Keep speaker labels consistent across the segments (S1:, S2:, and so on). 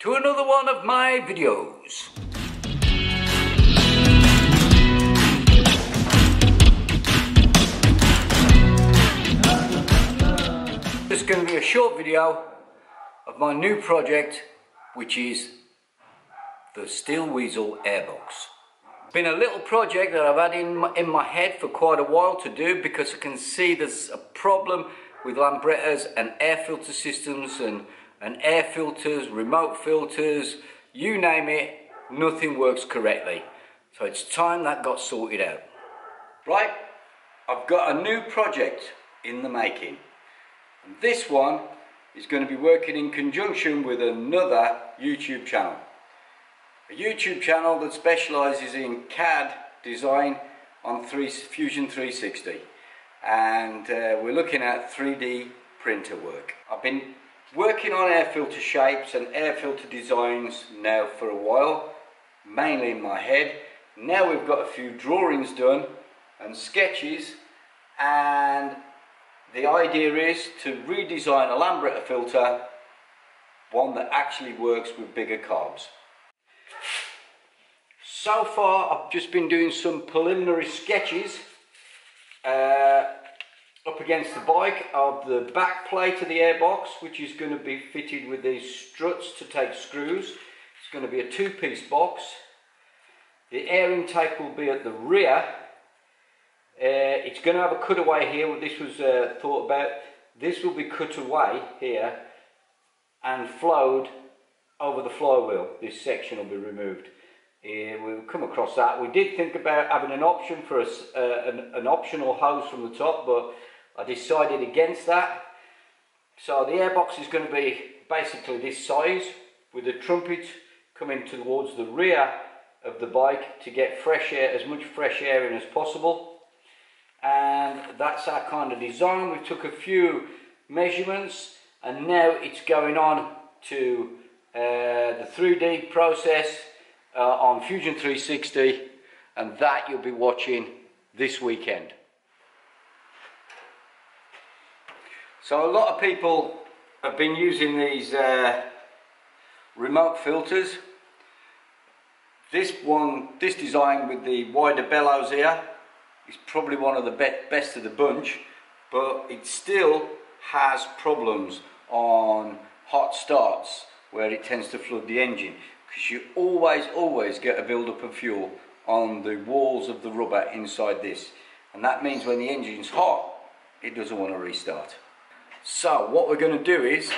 S1: to another one of my videos. This is going to be a short video of my new project which is the Steel Weasel Airbox. Been a little project that I've had in my, in my head for quite a while to do because I can see there's a problem with Lambrettas and air filter systems and, and air filters, remote filters, you name it, nothing works correctly. So it's time that got sorted out. Right, I've got a new project in the making. And this one is going to be working in conjunction with another YouTube channel. A YouTube channel that specialises in CAD design on 3, Fusion 360 and uh, we're looking at 3D printer work. I've been working on air filter shapes and air filter designs now for a while, mainly in my head. Now we've got a few drawings done and sketches and the idea is to redesign a Lambretta filter, one that actually works with bigger carbs. So far I've just been doing some preliminary sketches uh, up against the bike of the back plate of the airbox which is going to be fitted with these struts to take screws. It's going to be a two-piece box. The air intake will be at the rear uh, it's going to have a cutaway here. This was uh, thought about. This will be cut away here and flowed over the flywheel. This section will be removed. We'll come across that. We did think about having an option for uh, an, an optional hose from the top, but I decided against that. So the airbox is going to be basically this size with the trumpet coming towards the rear of the bike to get fresh air, as much fresh air in as possible and that's our kind of design. We took a few measurements and now it's going on to uh, the 3D process uh, on Fusion 360 and that you'll be watching this weekend. So a lot of people have been using these uh, remote filters. This one, this design with the wider bellows here is probably one of the be best of the bunch, but it still has problems on hot starts where it tends to flood the engine because you always, always get a build-up of fuel on the walls of the rubber inside this. And that means when the engine's hot, it doesn't want to restart. So what we're going to do is,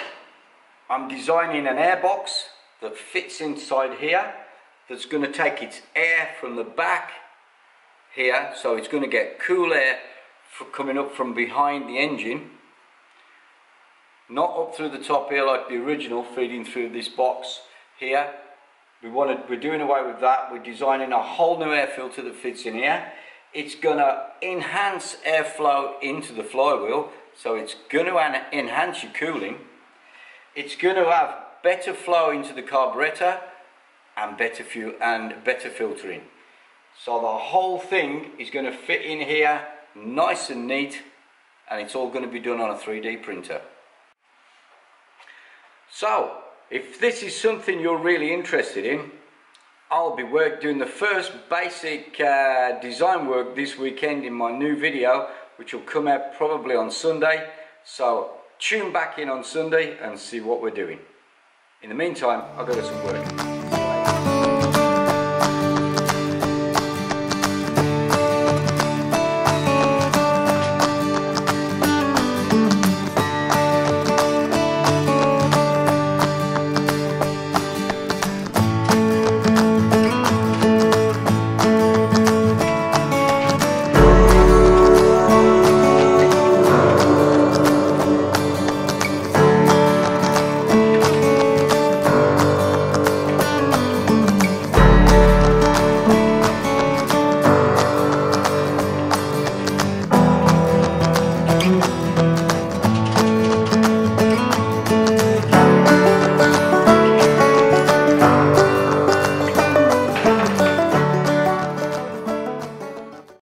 S1: I'm designing an airbox that fits inside here that's going to take its air from the back here so it's going to get cool air coming up from behind the engine. Not up through the top here like the original feeding through this box here. We wanted we're doing away with that. We're designing a whole new air filter that fits in here. It's going to enhance airflow into the flywheel so it's going to enhance your cooling it's going to have better flow into the carburetor and better fuel and better filtering so the whole thing is going to fit in here nice and neat and it's all going to be done on a 3D printer. So if this is something you're really interested in I'll be work doing the first basic uh, design work this weekend in my new video which will come out probably on Sunday so tune back in on Sunday and see what we're doing. In the meantime I'll go to some work.